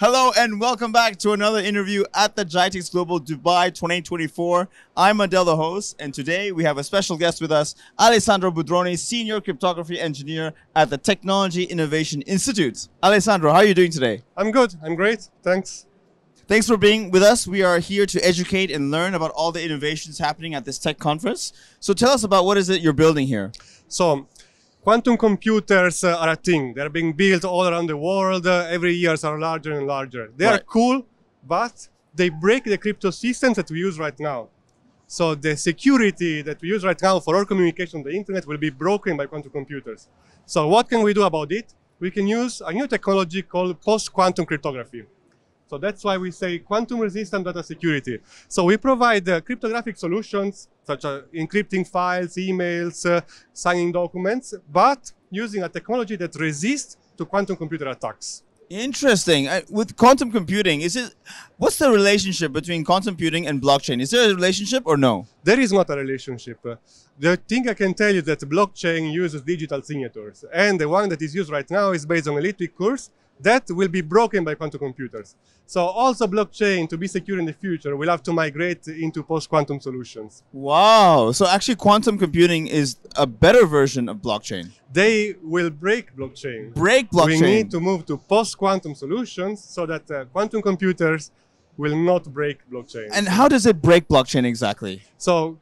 Hello and welcome back to another interview at the GITEX Global Dubai 2024. I'm Adel, the host, and today we have a special guest with us, Alessandro Budroni, Senior Cryptography Engineer at the Technology Innovation Institute. Alessandro, how are you doing today? I'm good. I'm great. Thanks. Thanks for being with us. We are here to educate and learn about all the innovations happening at this tech conference. So tell us about what is it you're building here? So, quantum computers uh, are a thing. They're being built all around the world. Uh, every year are larger and larger. They are cool, but they break the crypto systems that we use right now. So the security that we use right now for our communication on the internet will be broken by quantum computers. So what can we do about it? We can use a new technology called post-quantum cryptography. So that's why we say quantum resistant data security. So we provide uh, cryptographic solutions such as encrypting files, emails, uh, signing documents, but using a technology that resists to quantum computer attacks. Interesting. Uh, with quantum computing, is it what's the relationship between quantum computing and blockchain? Is there a relationship or no? There is not a relationship. Uh, The thing I can tell you is that blockchain uses digital signatures, and the one that is used right now is based on elliptic curves that will be broken by quantum computers. So also blockchain, to be secure in the future, will have to migrate into post-quantum solutions. Wow. So actually quantum computing is a better version of blockchain. They will break blockchain. Break blockchain. We need to move to post-quantum solutions so that uh, quantum computers will not break blockchain. and how does it break blockchain exactly? So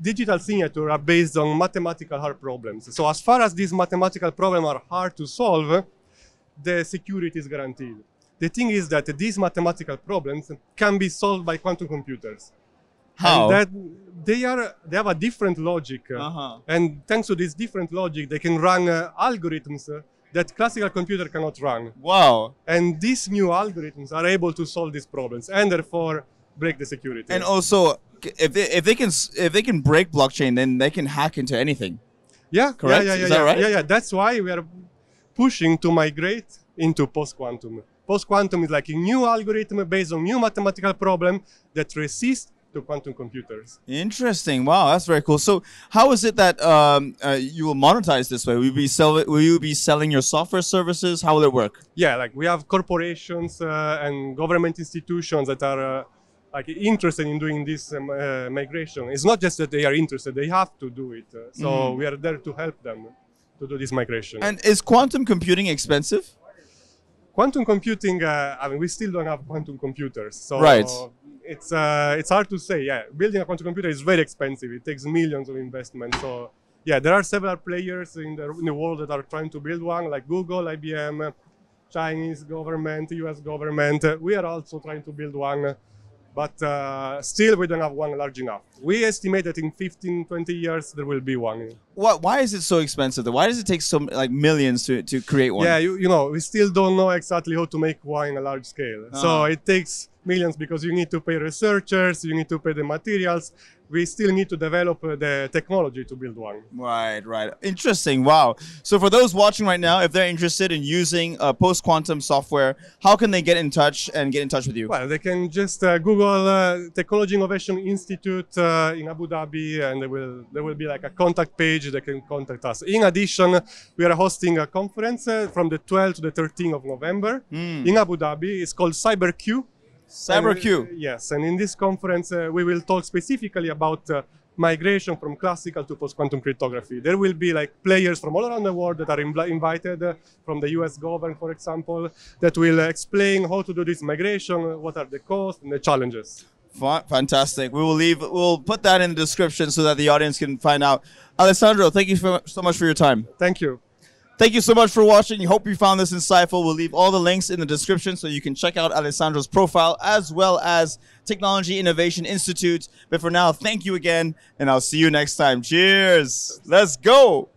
digital signature are based on mathematical hard problems. So as far as these mathematical problems are hard to solve, the security is guaranteed. The thing is that these mathematical problems can be solved by quantum computers. How? And that they are they have a different logic. uh, Uh-huh. And thanks to this different logic, they can run uh, algorithms uh, that classical computer cannot run. wow. And these new algorithms are able to solve these problems and therefore break the security. And also if they, if they can if they can break blockchain then they can hack into anything. Yeah, Correct? Yeah, yeah, yeah, Is that yeah. right? Yeah, yeah. That's why we are pushing to migrate into post-quantum. Post-quantum is like a new algorithm based on new mathematical problem that resist to quantum computers. Interesting. Wow, that's very cool. So, how is it that um, uh, you will monetize this way? Will you be sell Will you be selling your software services? How will it work? Yeah, like we have corporations uh, and government institutions that are uh, like interested in doing this um, uh, migration. It's not just that they are interested; they have to do it. Uh, so we are there to help them to do this migration. And is quantum computing expensive? quantum computing uh, i mean we still don't have quantum computers so Right. it's uh, it's hard to say yeah building a quantum computer is very expensive it takes millions of investment so yeah there are several players in the, in the world that are trying to build one like google ibm chinese government us government Uh, we are also trying to build one but uh, still we don't have one large enough we estimate that in 15 20 years there will be one What? Why is it so expensive? Though? Why does it take so like millions to, to create one? Yeah, you, you know, we still don't know exactly how to make wine on a large scale. Uh-huh. So it takes millions because you need to pay researchers, you need to pay the materials. We still need to develop uh, the technology to build one. Right, right. Interesting. Wow. So for those watching right now, if they're interested in using uh, post quantum software, how can they get in touch and get in touch with you? Well, they can just uh, Google uh, Technology Innovation Institute uh, in Abu Dhabi, and there will there will be like a contact page. They can contact us. In addition, we are hosting a conference uh, from the 12th to the 13th of November Hmm. in Abu Dhabi. It's called CyberQ. CyberQ. And, uh, yes, and in this conference, uh, we will talk specifically about uh, migration from classical to post-quantum cryptography. There will be like players from all around the world that are inv- invited uh, from the US government, for example, that will uh, explain how to do this migration, what are the costs and the challenges. Fa- Fantastic. We will leave. We'll put that in the description so that the audience can find out. Alessandro, thank you so much for your time. Thank you. Thank you so much for watching. Hope you found this insightful. We'll leave all the links in the description so you can check out Alessandro's profile as well as Technology Innovation Institute. But for now, thank you again, and I'll see you next time. Cheers. Let's go.